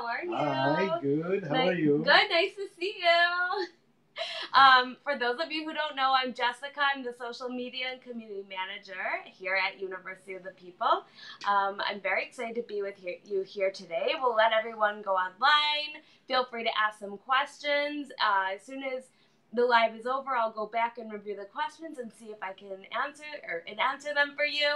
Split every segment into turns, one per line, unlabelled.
How are you?
Hi, good. How
Ni-
are you?
Good, nice to see you. Um, for those of you who don't know, I'm Jessica. I'm the social media and community manager here at University of the People. Um, I'm very excited to be with he- you here today. We'll let everyone go online. Feel free to ask some questions. Uh, as soon as the live is over, I'll go back and review the questions and see if I can answer or answer them for you.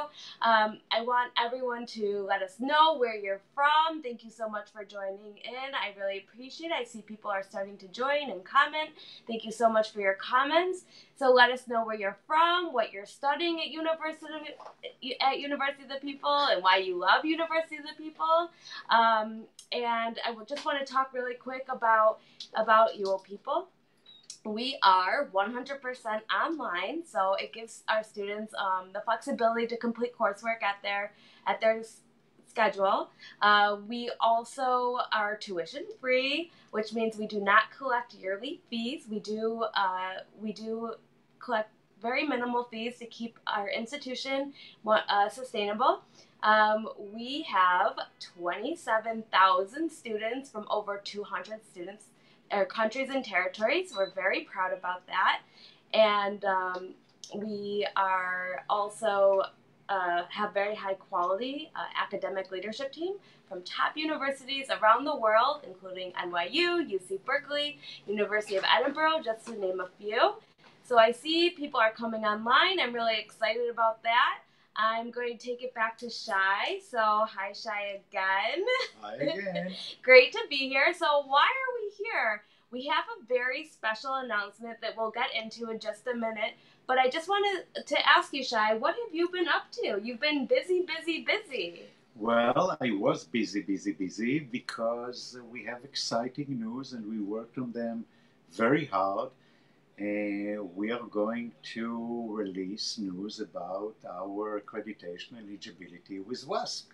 Um, I want everyone to let us know where you're from. Thank you so much for joining in. I really appreciate it. I see people are starting to join and comment. Thank you so much for your comments. So let us know where you're from, what you're studying at University at University of the People, and why you love University of the People. Um, and I just want to talk really quick about about UoPeople we are 100% online so it gives our students um, the flexibility to complete coursework at their at their schedule. Uh, we also are tuition free which means we do not collect yearly fees. We do uh, we do collect very minimal fees to keep our institution uh, sustainable. Um, we have 27,000 students from over 200 students or countries and territories. We're very proud about that, and um, we are also uh, have very high quality uh, academic leadership team from top universities around the world, including NYU, UC Berkeley, University of Edinburgh, just to name a few. So I see people are coming online. I'm really excited about that. I'm going to take it back to Shai. So hi, Shai again.
Hi again.
Great to be here. So, why are we here? We have a very special announcement that we'll get into in just a minute. But I just wanted to ask you, Shai, what have you been up to? You've been busy, busy, busy.
Well, I was busy, busy, busy because we have exciting news and we worked on them very hard. And we are going to release news about our accreditation eligibility with WASC.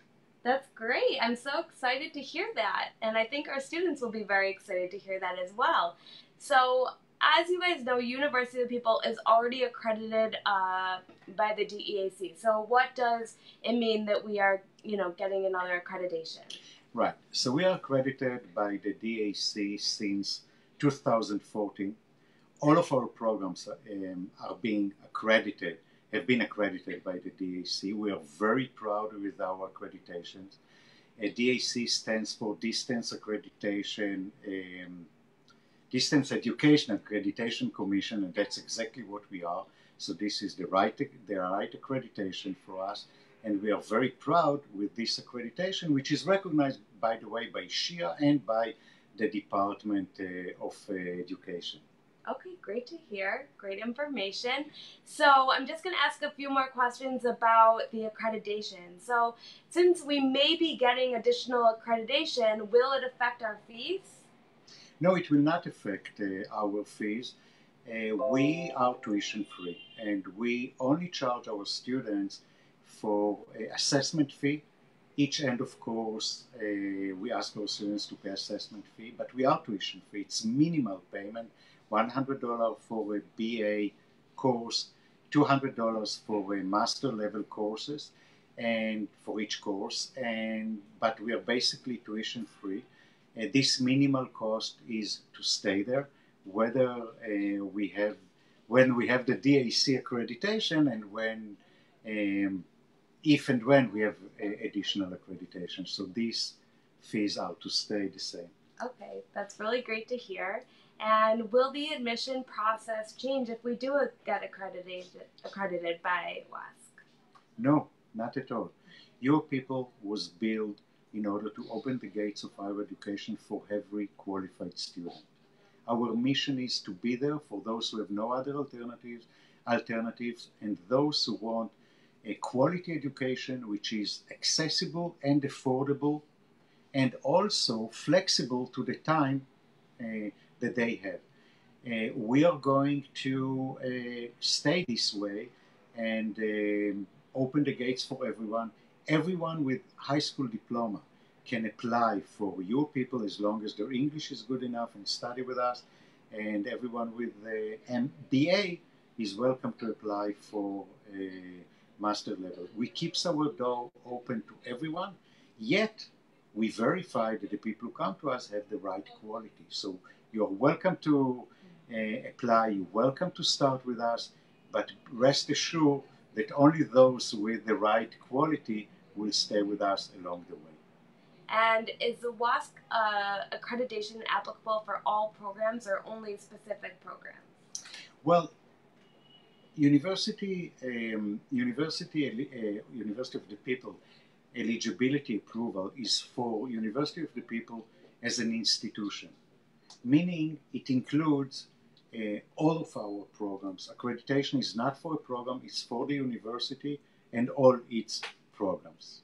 That's great. I'm so excited to hear that. And I think our students will be very excited to hear that as well. So, as you guys know, University of People is already accredited uh, by the DEAC. So, what does it mean that we are, you know, getting another accreditation?
Right. So we are accredited by the DEAC since 2014. All of our programs um, are being accredited, have been accredited by the DEAC. We are very proud with our accreditations. Uh, DEAC stands for Distance Accreditation, um, Distance Education Accreditation Commission, and that's exactly what we are. So this is the right, the right accreditation for us and we are very proud with this accreditation, which is recognized, by the way, by CHEA and by the Department uh, of uh, Education.
Okay, great to hear. Great information. So, I'm just going to ask a few more questions about the accreditation. So, since we may be getting additional accreditation, will it affect our fees?
No, it will not affect uh, our fees. Uh, we are tuition free and we only charge our students for uh, assessment fee. Each end of course, uh, we ask our students to pay assessment fee, but we are tuition free. It's minimal payment, $100 for a BA course, $200 for a master level courses, and for each course. And but we are basically tuition free. Uh, this minimal cost is to stay there, whether uh, we have when we have the DEAC accreditation and when um, if and when we have uh, additional accreditation. So these fees are to stay the same.
Okay, that's really great to hear. And will the admission process change if we do get accredited accredited by WASC?
No, not at all. UoPeople was built in order to open the gates of higher education for every qualified student. Our mission is to be there for those who have no other alternatives, alternatives, and those who want a quality education which is accessible and affordable, and also flexible to the time uh, that they have. Uh, we are going to uh, stay this way and um, open the gates for everyone. Everyone with high school diploma can apply for UoPeople as long as their English is good enough and study with us. And everyone with the MBA is welcome to apply for a master level. We keep our door open to everyone, yet we verify that the people who come to us have the right quality. So you're welcome to uh, apply, you're welcome to start with us, but rest assured that only those with the right quality will stay with us along the way.
And is the WASC uh, accreditation applicable for all programs or only specific programs?
Well, university, um, university, uh, University of the People eligibility approval is for University of the People as an institution, meaning it includes uh, all of our programs. Accreditation is not for a program; it's for the university and all its programs.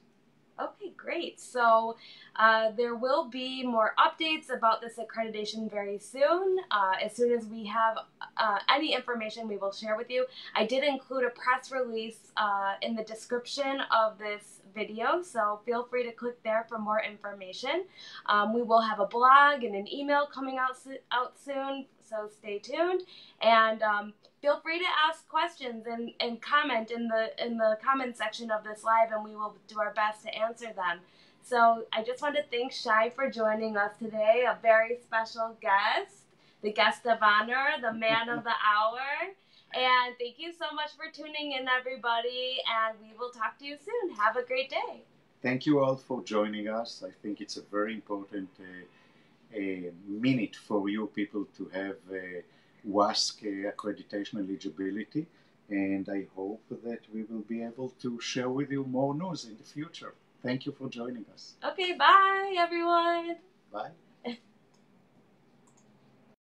Okay, great. So uh, there will be more updates about this accreditation very soon. Uh, as soon as we have uh, any information, we will share with you. I did include a press release uh, in the description of this video, so feel free to click there for more information. Um, we will have a blog and an email coming out, so out soon, so stay tuned. And um, feel free to ask questions and, and comment in the in the comment section of this live and we will do our best to answer them. So I just want to thank Shai for joining us today, a very special guest, the guest of honor, the man of the hour. And thank you so much for tuning in, everybody, and we will talk to you soon. Have a great day.
Thank you all for joining us. I think it's a very important uh, a minute for UoPeople to have uh, WASC accreditation eligibility. And I hope that we will be able to share with you more news in the future. Thank you for joining us.
Okay, bye everyone.
Bye.